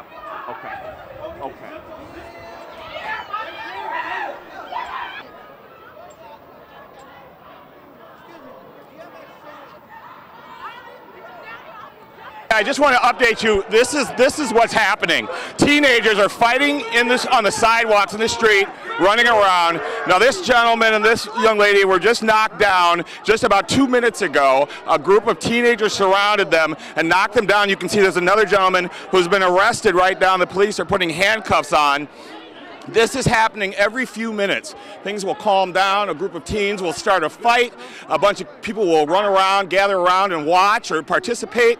Yep. Okay. Okay. I just want to update you. This is this is what's happening. Teenagers are fighting in this on the sidewalks in the street, running around. Now this gentleman and this young lady were just knocked down just about two minutes ago. A group of teenagers surrounded them and knocked them down. You can see there's another gentleman who's been arrested right down. The police are putting handcuffs on. This is happening every few minutes. Things will calm down. A group of teens will start a fight. A bunch of people will run around, gather around, and watch or participate.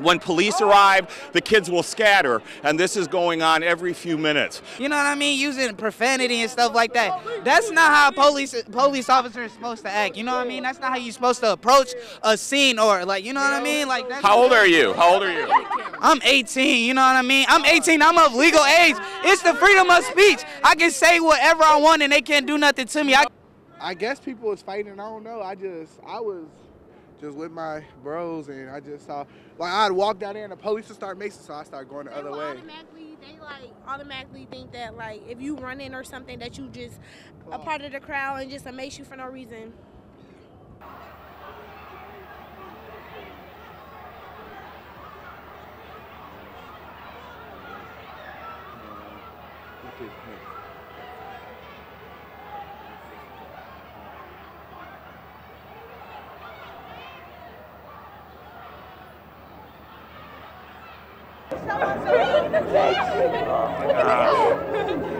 When police arrive, the kids will scatter, and this is going on every few minutes. You know what I mean? Using profanity and stuff like that. That's not how police police officers are supposed to act. You know what I mean? That's not how you're supposed to approach a scene or like, you know what I mean? Like that's How old are you? How old are you? I'm 18, you know what I mean? I'm 18, I'm of legal age. It's the freedom of speech. I can say whatever I want and they can't do nothing to me. I I guess people was fighting. I don't know. I just I was just with my bros and I just saw like I'd walk down there and the police would start macing, so I started going the They other way. automatically they like automatically think that like if you run in or something that you just a part of the crowd and just amaze you for no reason. Let me